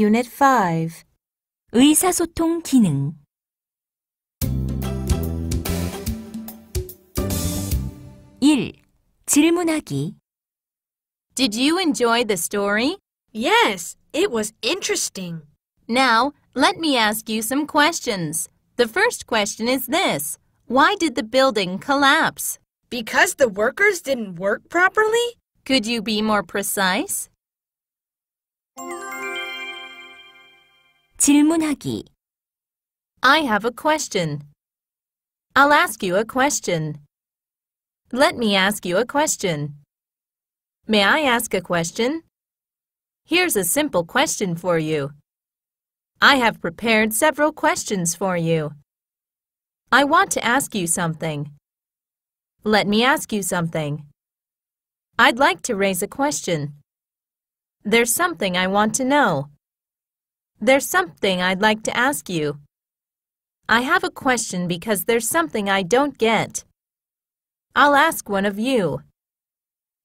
Unit 5. 의사소통 기능 1. 질문하기 Did you enjoy the story? Yes, it was interesting. Now, let me ask you some questions. The first question is this Why did the building collapse? Because the workers didn't work properly? Could you be more precise? 질문하기 I have a question. I'll ask you a question. Let me ask you a question. May I ask a question? Here's a simple question for you. I have prepared several questions for you. I want to ask you something. Let me ask you something. I'd like to raise a question. There's something I want to know. There's something I'd like to ask you. I have a question because there's something I don't get. I'll ask one of you.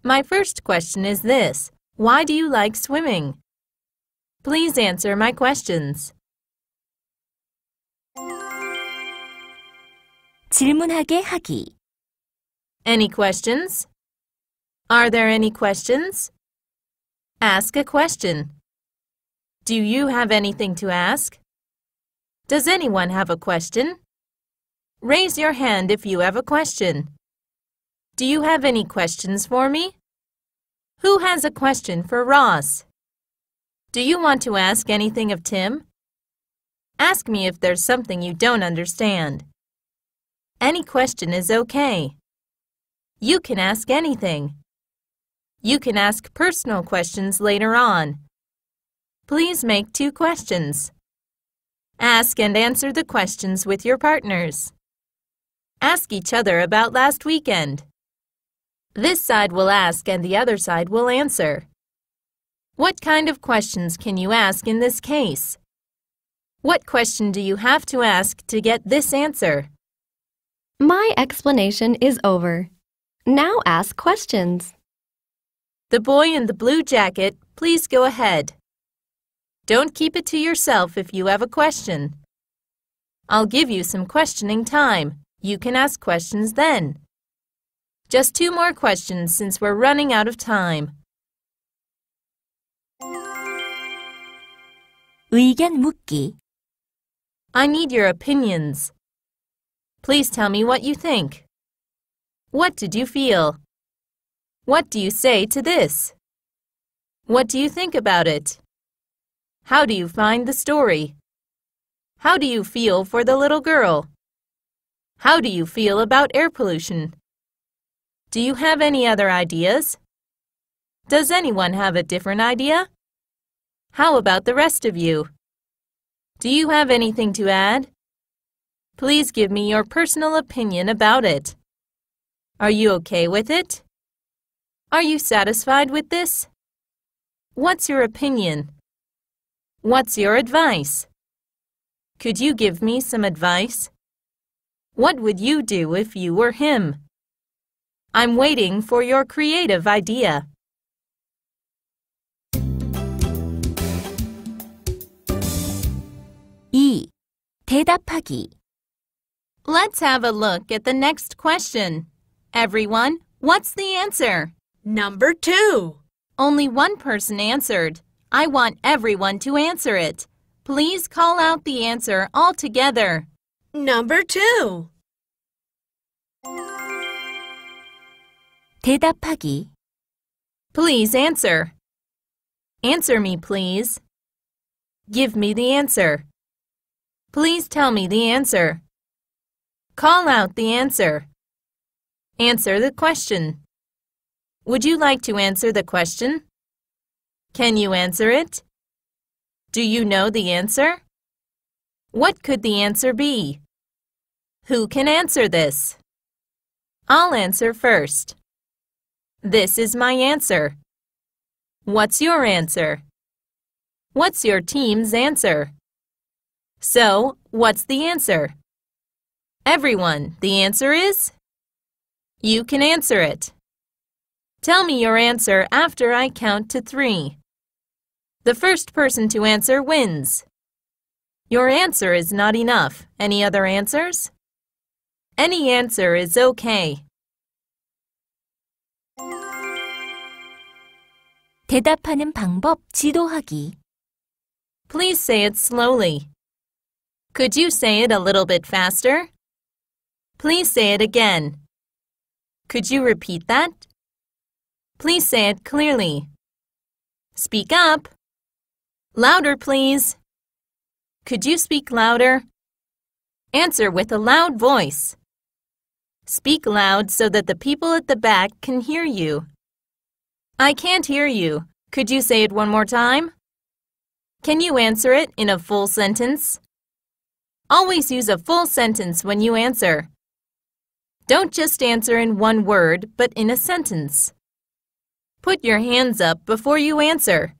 My first question is this Why do you like swimming? Please answer my questions. 질문하게 하기 Any questions? Are there any questions? Ask a question. Do you have anything to ask? Does anyone have a question? Raise your hand if you have a question. Do you have any questions for me? Who has a question for Ross? Do you want to ask anything of Tim? Ask me if there's something you don't understand. Any question is okay. You can ask anything. You can ask personal questions later on. Please make two questions. Ask and answer the questions with your partners. Ask each other about last weekend. This side will ask and the other side will answer. What kind of questions can you ask in this case? What question do you have to ask to get this answer? My explanation is over. Now ask questions. The boy in the blue jacket, please go ahead. Don't keep it to yourself if you have a question. I'll give you some questioning time. You can ask questions then. Just two more questions since we're running out of time. 의견 묻기 I need your opinions. Please tell me what you think. What did you feel? What do you say to this? What do you think about it? How do you find the story? How do you feel for the little girl? How do you feel about air pollution? Do you have any other ideas? Does anyone have a different idea? How about the rest of you? Do you have anything to add? Please give me your personal opinion about it. Are you okay with it? Are you satisfied with this? What's your opinion? What's your advice? Could you give me some advice? What would you do if you were him? I'm waiting for your creative idea. 이 대답하기 Let's have a look at the next question. Everyone, what's the answer? Number two. Only one person answered. I want everyone to answer it. Please call out the answer all together. Number two. 대답하기 Please answer. Answer me, please. Give me the answer. Please tell me the answer. Call out the answer. Answer the question. Would you like to answer the question? Can you answer it? Do you know the answer? What could the answer be? Who can answer this? I'll answer first. This is my answer. What's your answer? What's your team's answer? So, what's the answer? Everyone, the answer is? You can answer it. Tell me your answer after I count to three. The first person to answer wins. Your answer is not enough. Any other answers? Any answer is okay. 대답하는 방법 지도하기. Please say it slowly. Could you say it a little bit faster? Please say it again. Could you repeat that? Please say it clearly. Speak up. Louder, please. Could you speak louder? Answer with a loud voice. Speak loud so that the people at the back can hear you. I can't hear you. Could you say it one more time? Can you answer it in a full sentence? Always use a full sentence when you answer. Don't just answer in one word, but in a sentence. Put your hands up before you answer.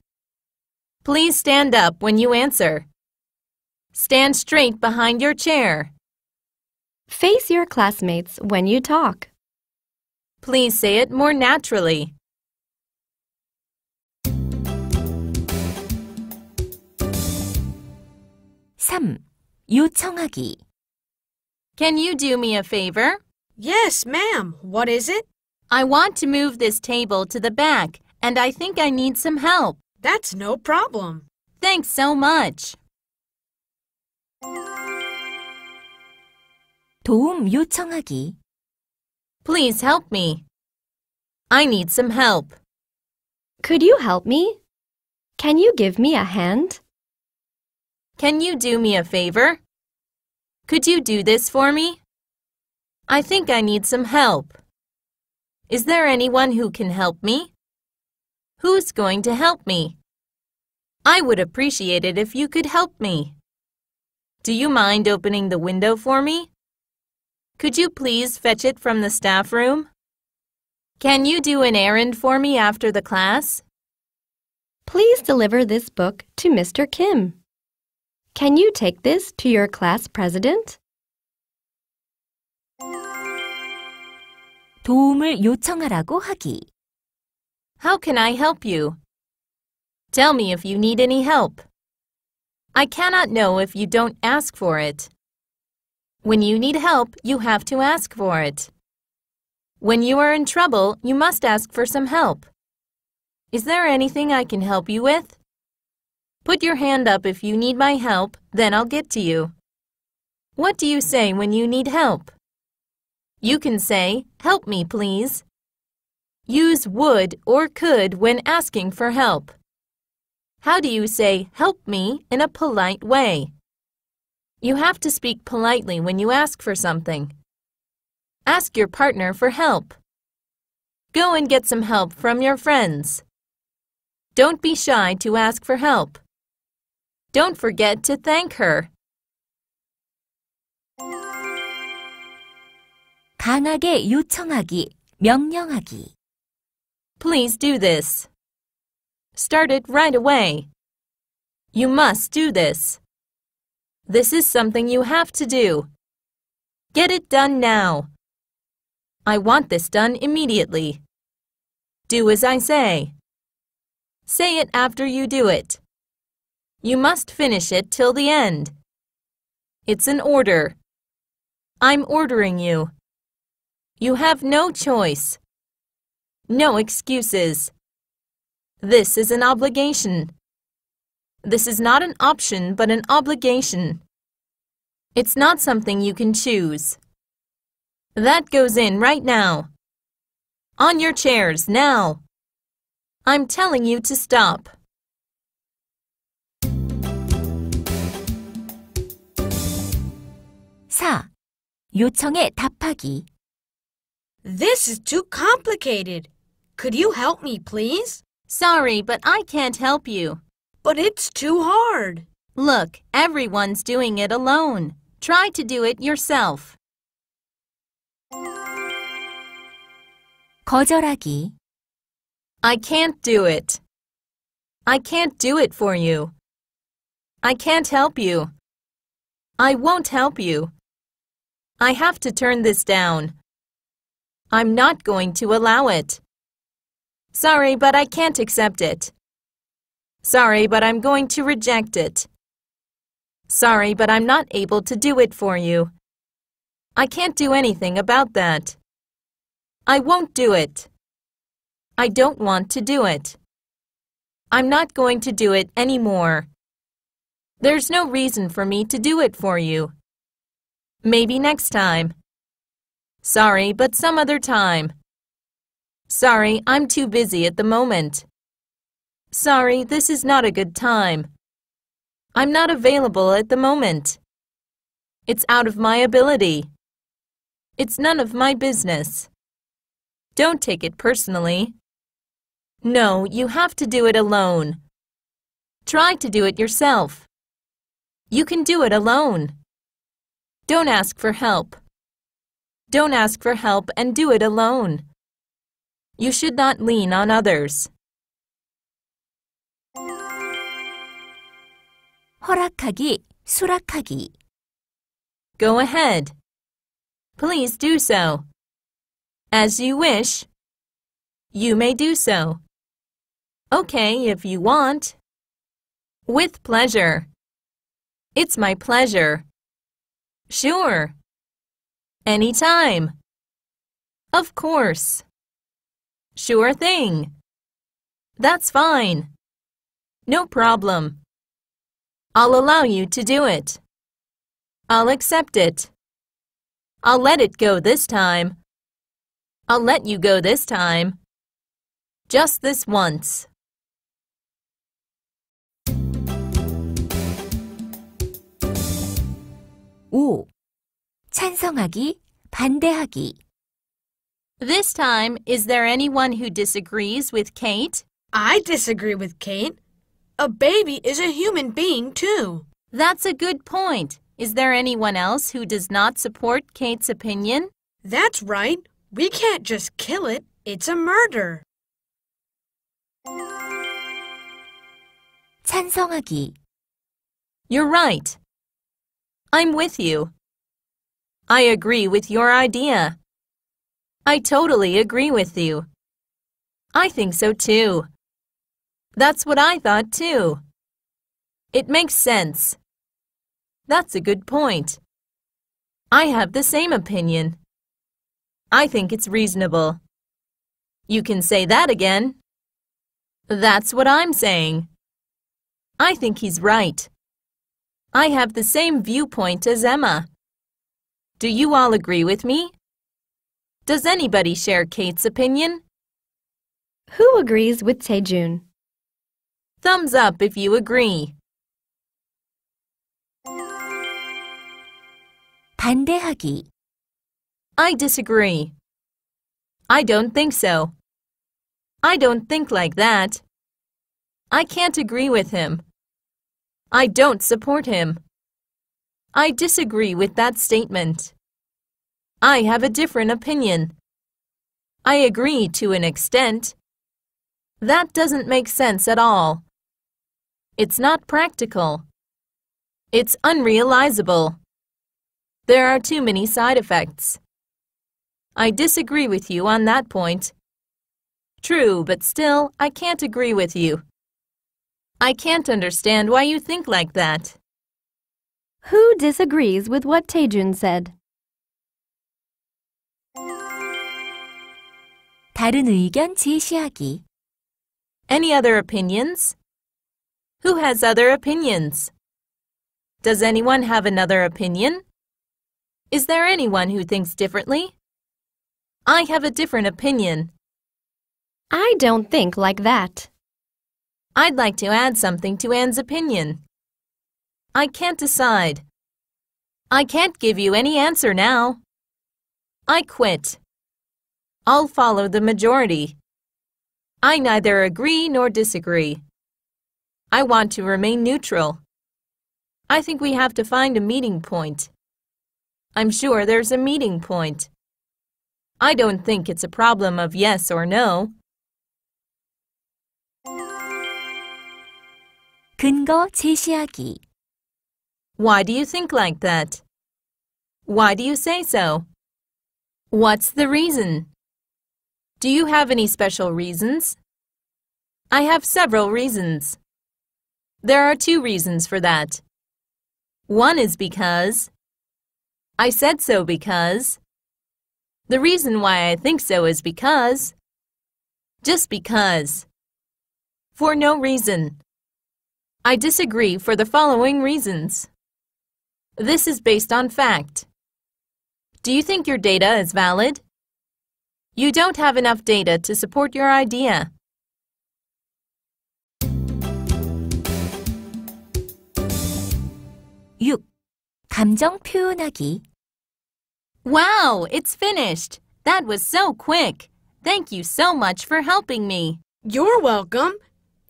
Please stand up when you answer. Stand straight behind your chair. Face your classmates when you talk. Please say it more naturally. 삼. 요청하기. Can you do me a favor? Yes, ma'am. What is it? I want to move this table to the back, and I think I need some help. That's no problem. Thanks so much. 도움 요청하기. Please help me. I need some help. Could you help me? Can you give me a hand? Can you do me a favor? Could you do this for me? I think I need some help. Is there anyone who can help me? Who's going to help me? I would appreciate it if you could help me. Do you mind opening the window for me? Could you please fetch it from the staff room? Can you do an errand for me after the class? Please deliver this book to Mr. Kim. Can you take this to your class president? 도움을 요청하라고 하기. How can I help you? Tell me if you need any help. I cannot know if you don't ask for it. When you need help, you have to ask for it. When you are in trouble, you must ask for some help. Is there anything I can help you with? Put your hand up if you need my help, then I'll get to you. What do you say when you need help? You can say, Help me, please. Use would or could when asking for help. How do you say, Help me, in a polite way? You have to speak politely when you ask for something. Ask your partner for help. Go and get some help from your friends. Don't be shy to ask for help. Don't forget to thank her. 강하게 요청하기, 명령하기. Please do this. Start it right away. You must do this. This is something you have to do. Get it done now. I want this done immediately. Do as I say. Say it after you do it. You must finish it till the end. It's an order. I'm ordering you. You have no choice. No excuses. This is an obligation. This is not an option but an obligation. It's not something you can choose. That goes in right now. On your chairs now. I'm telling you to stop. 사. 요청에 답하기. This is too complicated. Could you help me, please? Sorry, but I can't help you. But it's too hard. Look, everyone's doing it alone. Try to do it yourself. 거절하기. I can't do it. I can't do it for you. I can't help you. I won't help you. I have to turn this down. I'm not going to allow it. Sorry, but I can't accept it. Sorry, but I'm going to reject it. Sorry, but I'm not able to do it for you. I can't do anything about that. I won't do it. I don't want to do it. I'm not going to do it anymore. There's no reason for me to do it for you. Maybe next time. Sorry, but some other time. Sorry, I'm too busy at the moment. Sorry, this is not a good time. I'm not available at the moment. It's out of my ability. It's none of my business. Don't take it personally. No, you have to do it alone. Try to do it yourself. You can do it alone. Don't ask for help. Don't ask for help and do it alone. You should not lean on others. 허락하기, 수락하기. Go ahead. Please do so. As you wish. You may do so. Okay, if you want. With pleasure. It's my pleasure. Sure. Anytime. Of course. Sure thing. That's fine. No problem. I'll allow you to do it. I'll accept it. I'll let it go this time. I'll let you go this time. Just this once. 오. 찬성하기, 반대하기. This time, is there anyone who disagrees with Kate? I disagree with Kate. A baby is a human being, too. That's a good point. Is there anyone else who does not support Kate's opinion? That's right. We can't just kill it. It's a murder. 찬성하기. You're right. I'm with you. I agree with your idea. I totally agree with you. I think so too. That's what I thought too. It makes sense. That's a good point. I have the same opinion. I think it's reasonable. You can say that again. That's what I'm saying. I think he's right. I have the same viewpoint as Emma. Do you all agree with me? Does anybody share Kate's opinion? Who agrees with Taejun? Thumbs up if you agree. 반대하기. I disagree. I don't think so. I don't think like that. I can't agree with him. I don't support him. I disagree with that statement. I have a different opinion. I agree to an extent. That doesn't make sense at all. It's not practical. It's unrealizable. There are too many side effects. I disagree with you on that point. True, but still, I can't agree with you. I can't understand why you think like that. Who disagrees with what Taejun said? 다른 의견 제시하기. Any other opinions? Who has other opinions? Does anyone have another opinion? Is there anyone who thinks differently? I have a different opinion. I don't think like that. I'd like to add something to Anne's opinion. I can't decide. I can't give you any answer now. I quit. I'll follow the majority. I neither agree nor disagree. I want to remain neutral. I think we have to find a meeting point. I'm sure there's a meeting point. I don't think it's a problem of yes or no. 근거 제시하기. Why do you think like that? Why do you say so? What's the reason? Do you have any special reasons? I have several reasons. There are two reasons for that. One is because I said so because the reason why I think so is because just because for no reason. I disagree for the following reasons. This is based on fact. Do you think your data is valid? You don't have enough data to support your idea. 6. 감정 표현하기. Wow, it's finished. That was so quick. Thank you so much for helping me. You're welcome.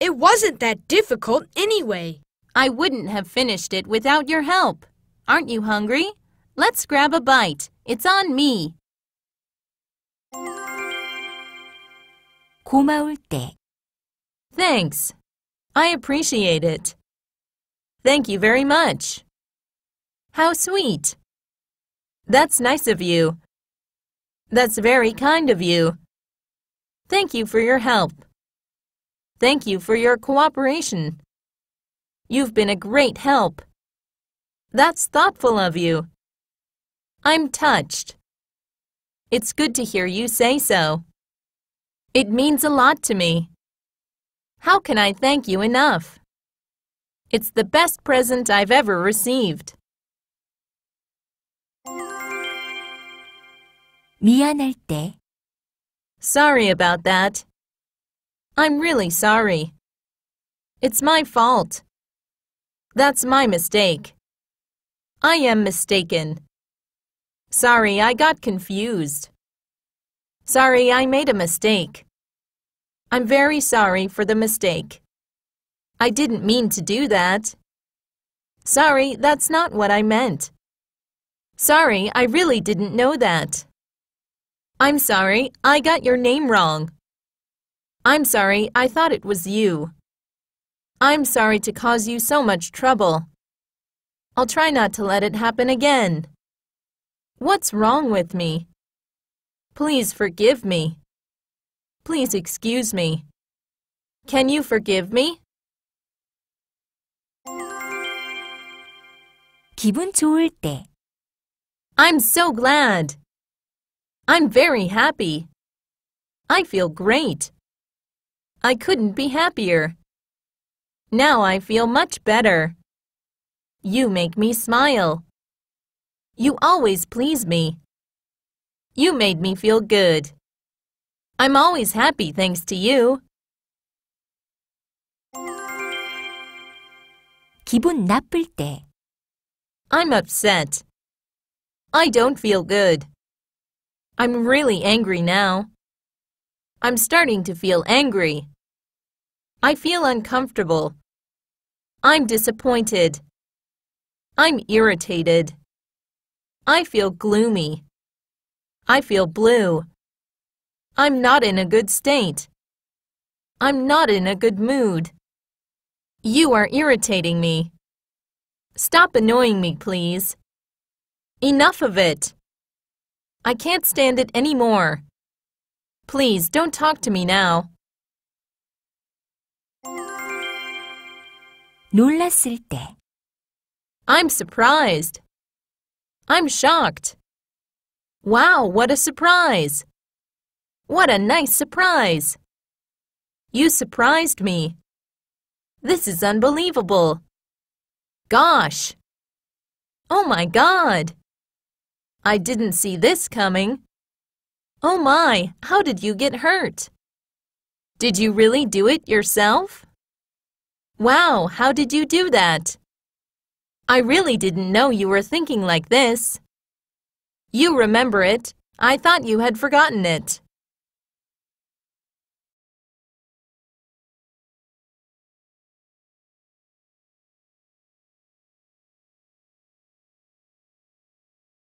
It wasn't that difficult anyway. I wouldn't have finished it without your help. Aren't you hungry? Let's grab a bite. It's on me. 고마울 때. Thanks. I appreciate it. Thank you very much. How sweet. That's nice of you. That's very kind of you. Thank you for your help. Thank you for your cooperation. You've been a great help. That's thoughtful of you. I'm touched. It's good to hear you say so. It means a lot to me. How can I thank you enough? It's the best present I've ever received. 미안할 때. Sorry about that. I'm really sorry. It's my fault. That's my mistake. I am mistaken. Sorry, I got confused. Sorry, I made a mistake. I'm very sorry for the mistake. I didn't mean to do that. Sorry, that's not what I meant. Sorry, I really didn't know that. I'm sorry, I got your name wrong. I'm sorry, I thought it was you. I'm sorry to cause you so much trouble. I'll try not to let it happen again. What's wrong with me? Please forgive me. Please excuse me. Can you forgive me? 기분 좋을 때. I'm so glad. I'm very happy. I feel great. I couldn't be happier. Now I feel much better. You make me smile. You always please me. You made me feel good. I'm always happy thanks to you. 기분 나쁠 때. I'm upset. I don't feel good. I'm really angry now. I'm starting to feel angry. I feel uncomfortable. I'm disappointed. I'm irritated. I feel gloomy. I feel blue. I'm not in a good state. I'm not in a good mood. You are irritating me. Stop annoying me, please. Enough of it. I can't stand it anymore. Please don't talk to me now. 놀랐을 때. I'm surprised. I'm shocked. Wow, what a surprise! What a nice surprise! You surprised me. This is unbelievable. Gosh! Oh my god! I didn't see this coming. Oh my, how did you get hurt? Did you really do it yourself? Wow, how did you do that? I really didn't know you were thinking like this. You remember it. I thought you had forgotten it.